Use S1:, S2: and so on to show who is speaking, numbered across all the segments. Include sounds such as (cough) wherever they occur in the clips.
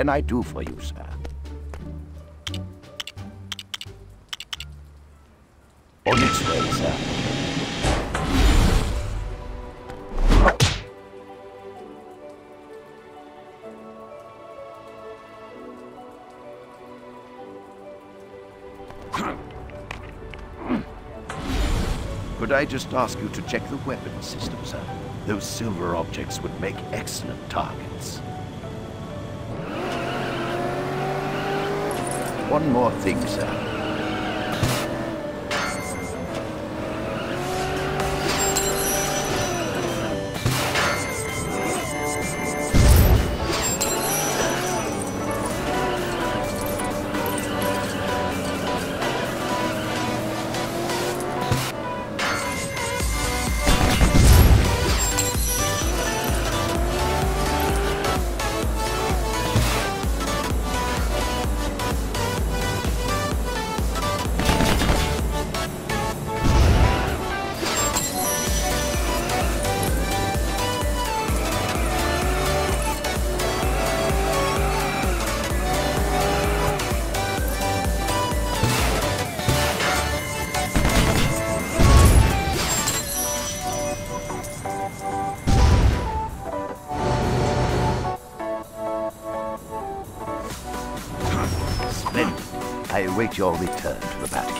S1: can I do for you, sir? On its way, sir. Could I just ask you to check the weapons system, sir? Those silver objects would make excellent targets. One more thing, sir. Await your return to the Batcave.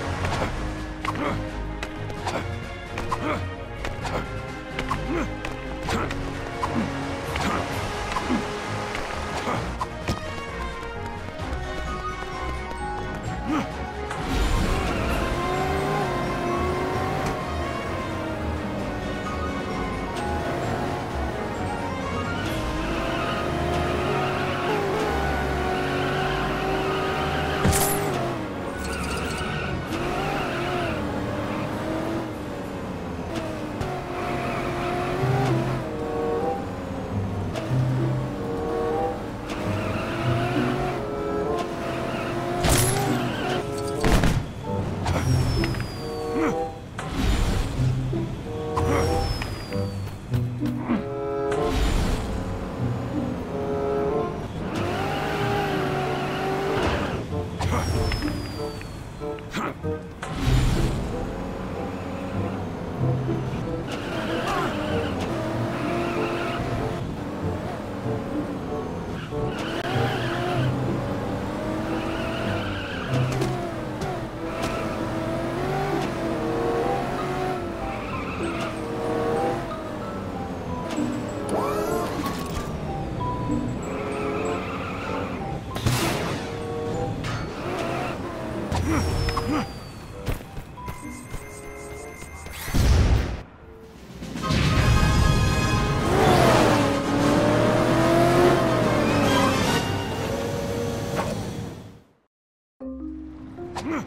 S2: Huh?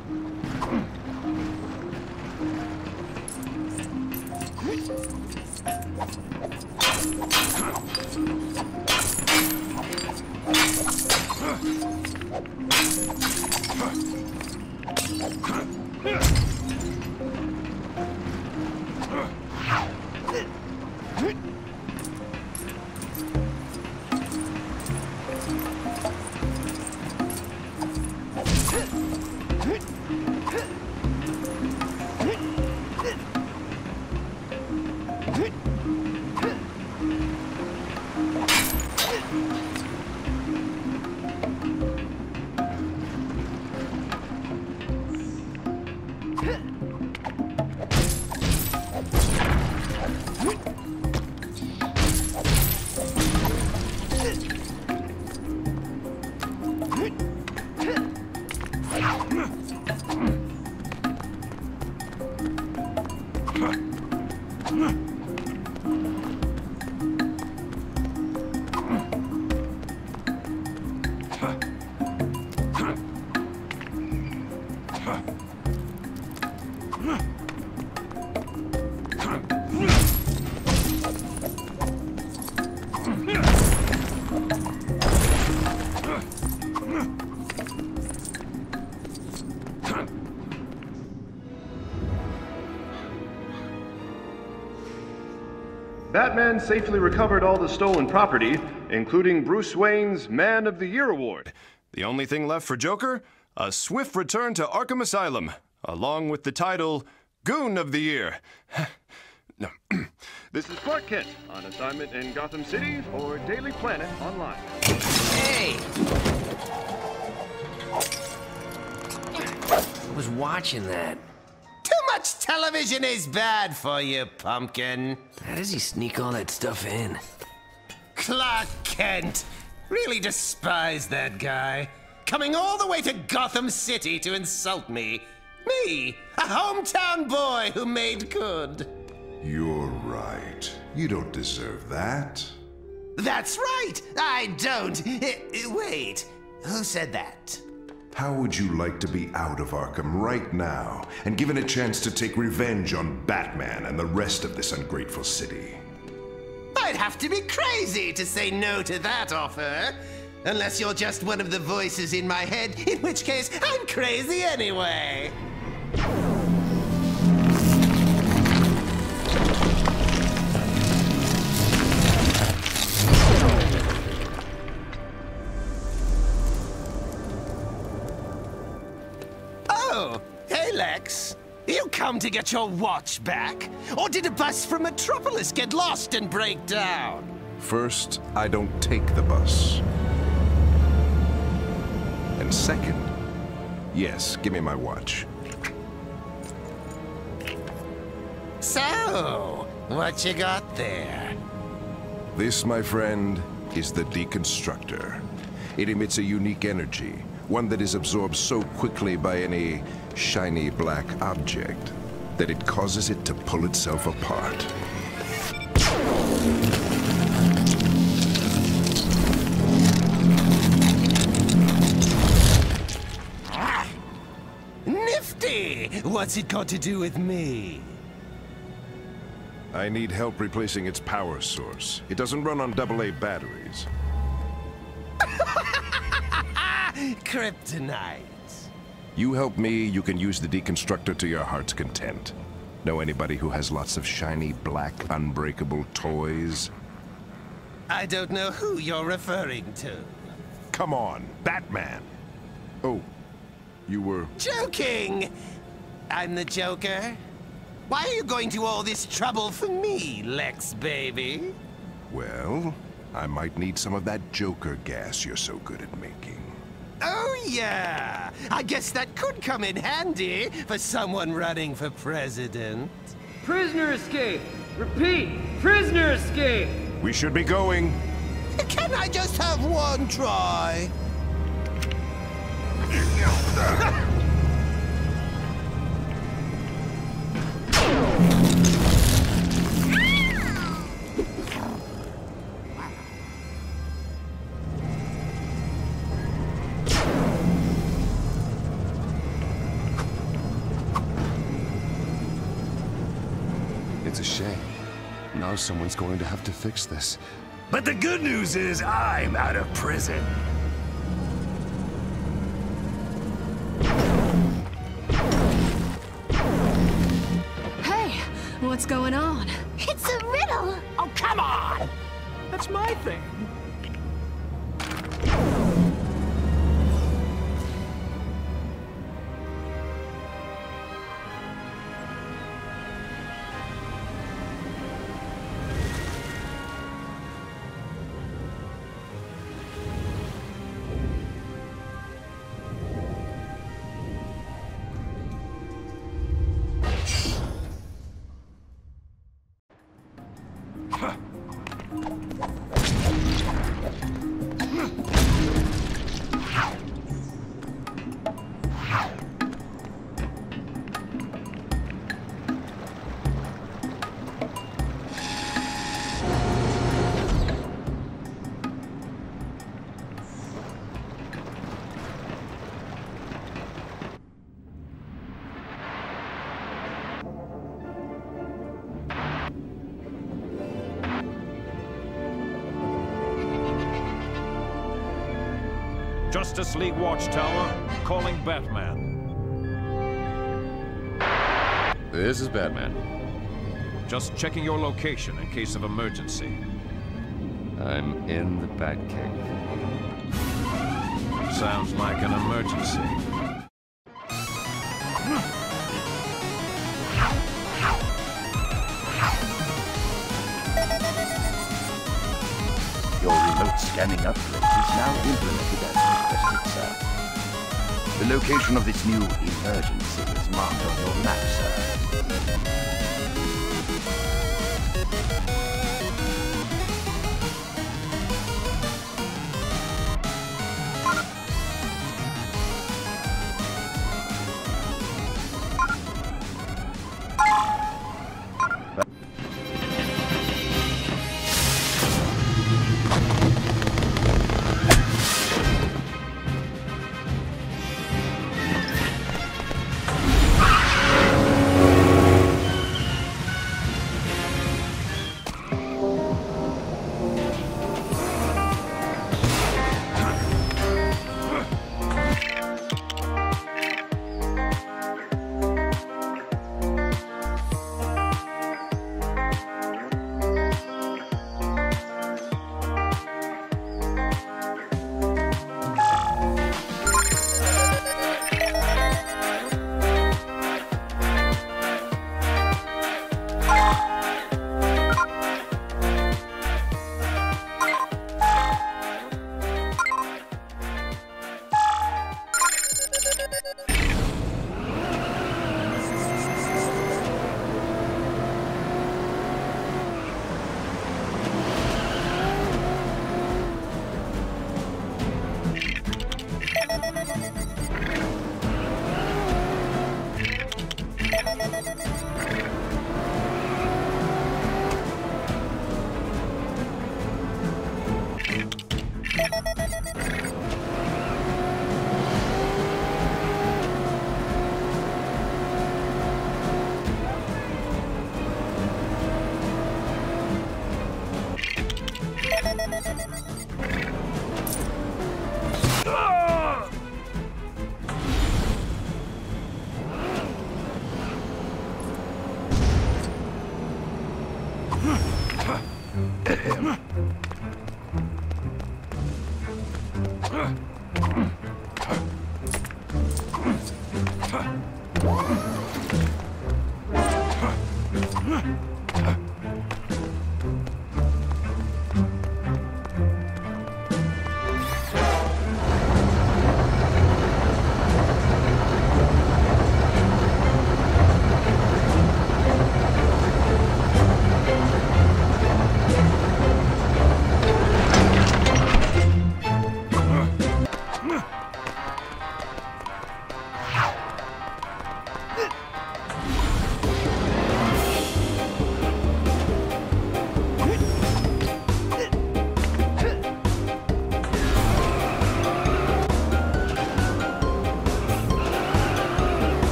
S2: Safely recovered all the stolen property, including Bruce Wayne's Man of the Year award. The only thing left for Joker? A swift return to Arkham Asylum, along with the title Goon of the Year. (sighs) no. (clears throat) this is Clark Kent on assignment in Gotham City for Daily Planet Online.
S3: Hey! I was watching that.
S4: Too much television is bad for you, pumpkin.
S3: How does he sneak all that stuff in?
S4: Clark Kent. Really despise that guy. Coming all the way to Gotham City to insult me. Me, a hometown boy who made good.
S5: You're right. You don't deserve that.
S4: That's right. I don't. Eh, eh, wait. Who said that?
S5: How would you like to be out of Arkham right now and given a chance to take revenge on Batman and the rest of this ungrateful city?
S4: I'd have to be crazy to say no to that offer. Unless you're just one of the voices in my head, in which case I'm crazy anyway. You come to get your watch back? Or did a bus from Metropolis get lost and break down?
S5: First, I don't take the bus. And second, yes, give me my watch.
S4: So, what you got there?
S5: This, my friend, is the Deconstructor. It emits a unique energy, one that is absorbed so quickly by any shiny black object that it causes it to pull itself apart.
S4: Nifty! What's it got to do with me?
S5: I need help replacing its power source. It doesn't run on AA batteries. (laughs)
S4: Kryptonite.
S5: You help me, you can use the deconstructor to your heart's content. Know anybody who has lots of shiny, black, unbreakable toys?
S4: I don't know who you're referring to.
S5: Come on, Batman! Oh, you were...
S4: Joking! I'm the Joker. Why are you going to all this trouble for me, Lex baby?
S5: Well, I might need some of that Joker gas you're so good at making.
S4: Oh yeah! I guess that could come in handy for someone running for president.
S6: Prisoner escape! Repeat, prisoner escape!
S5: We should be going.
S4: Can I just have one try? (laughs)
S2: someone's going to have to fix this. But the good news is I'm out of prison.
S7: Hey, what's going on?
S8: It's a riddle!
S6: Oh, come on! That's my thing.
S9: Justice League Watchtower, calling Batman.
S2: This is Batman.
S9: Just checking your location in case of emergency.
S2: I'm in the Batcave.
S9: Sounds like an emergency.
S1: Your remote scanning upgrade is now implemented as sir. The location of this new emergency is marked on your map, sir.